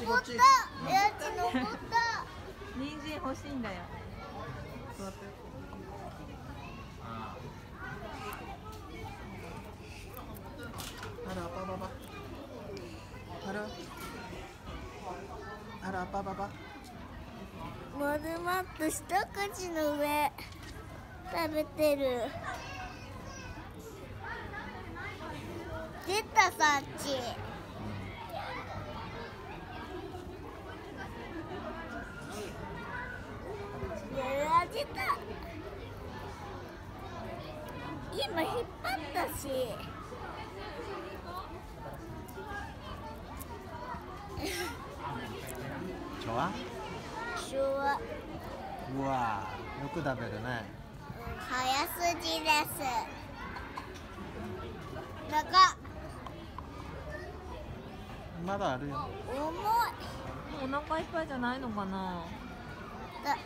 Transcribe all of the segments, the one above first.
登ったやつ登った人参欲しいんだよ。あらパパパあらあらパパパモルマップ一口の上食べてる。出たさっちうわ出た今引っ張ったし。ちょわちょわうわよく食べるね、早筋です。長まだあるよ。重い。お腹いっぱいじゃないのかな？だ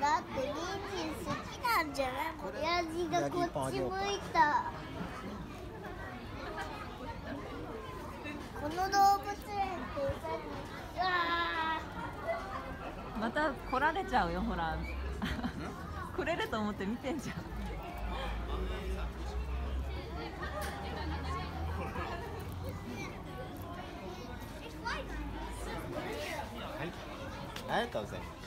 だってリンジ好きなんじゃない？もみ味がこっち向いたこの動物園ってうさぎうわまた来られちゃうよほら。来れると思って見てんじゃん。はい。ありがとうございます